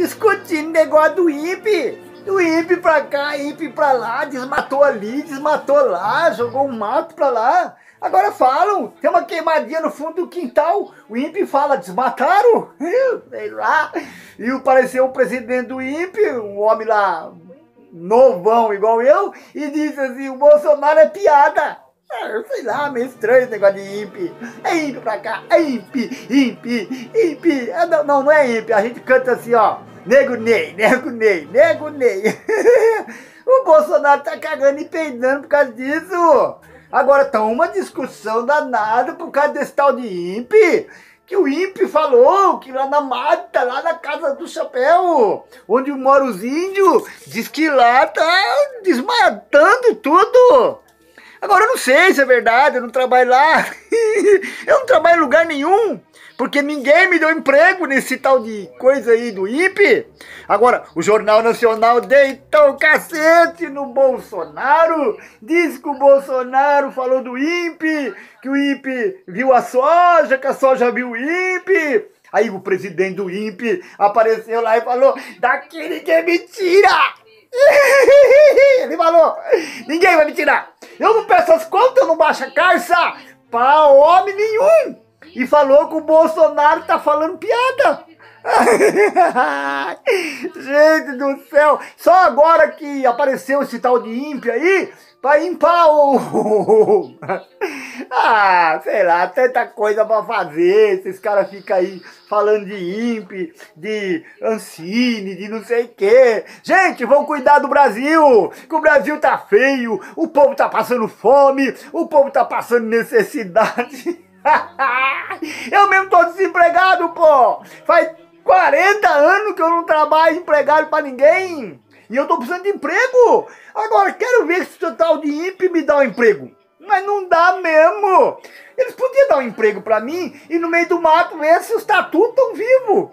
discutindo negócio do INPE. Do INPE pra cá, INPE pra lá, desmatou ali, desmatou lá, jogou um mato pra lá. Agora falam, tem uma queimadinha no fundo do quintal. O INPE fala, desmataram? Sei lá. E apareceu o presidente do INPE, um homem lá novão igual eu, e disse assim, o Bolsonaro é piada. Sei lá, meio estranho esse negócio de INPE. É INPE pra cá, é INPE, INPE, INPE. É, não, não, não é INPE, a gente canta assim, ó. Nego Ney, nego Ney, nego Ney. o Bolsonaro tá cagando e peidando por causa disso. Agora tá uma discussão danada por causa desse tal de INPE. Que o INPE falou que lá na mata, lá na casa do chapéu, onde moram os índios, diz que lá tá desmatando tudo. Agora eu não sei se é verdade, eu não trabalho lá. eu não trabalho em lugar nenhum, porque ninguém me deu emprego nesse tal de coisa aí do INPE. Agora, o Jornal Nacional deitou o cacete no Bolsonaro, diz que o Bolsonaro falou do INPE, que o INPE viu a soja, que a soja viu o INPE. Aí o presidente do INPE apareceu lá e falou, daqui ninguém me tira! Ele falou, ninguém vai me tirar. Eu não peço as contas, eu não baixo a carça pra homem nenhum. E falou que o Bolsonaro tá falando piada. Gente do céu, só agora que apareceu esse tal de ímpio aí, pra impar o... ah, sei lá, tanta coisa pra fazer, esses caras ficam aí falando de INPE, de Ancine, de não sei o quê. Gente, vamos cuidar do Brasil, que o Brasil tá feio, o povo tá passando fome, o povo tá passando necessidade. Eu mesmo tô desempregado, pô! Faz 40 anos que eu não trabalho empregado pra ninguém! E eu tô precisando de emprego! Agora, quero ver se o tal de INPE me dá um emprego. Mas não dá mesmo! Eles podiam dar um emprego pra mim e no meio do mato ver se os tatu tão vivos!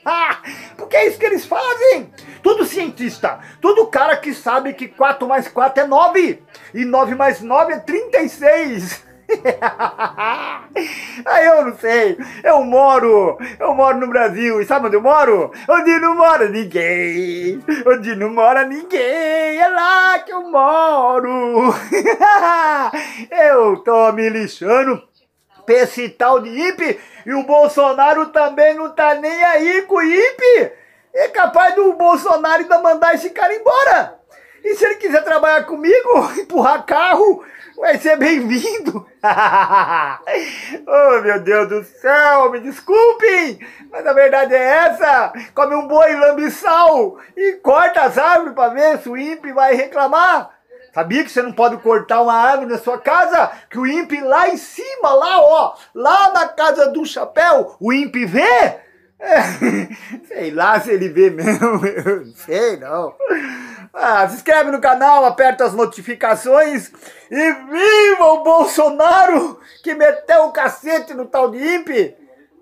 Porque é isso que eles fazem! Todo cientista, todo cara que sabe que 4 mais 4 é 9 e 9 mais 9 é 36! Aí eu não sei, eu moro, eu moro no Brasil, e sabe onde eu moro? Onde não mora ninguém, onde não mora ninguém, é lá que eu moro. eu tô me lixando pra esse tal de IPE, e o Bolsonaro também não tá nem aí com o IPE. É capaz do Bolsonaro ainda mandar esse cara embora. E se ele quiser trabalhar comigo, empurrar carro, vai ser bem-vindo. oh, meu Deus do céu, me desculpem, mas a verdade é essa. Come um boi lambiçal e corta as árvores para ver se o ímpio vai reclamar. Sabia que você não pode cortar uma árvore na sua casa? Que o ímpio lá em cima, lá ó, lá na casa do chapéu, o ímpio vê? É, sei lá se ele vê mesmo, eu não sei não. Ah, se inscreve no canal, aperta as notificações e viva o Bolsonaro que meteu o cacete no tal de INPE.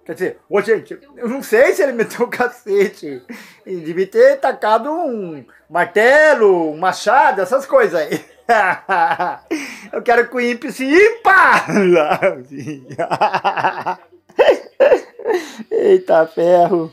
Quer dizer, ô gente, eu não sei se ele meteu o cacete. Ele devia ter tacado um martelo, um machado, essas coisas aí. Eu quero que o INPE se impa! Eita ferro!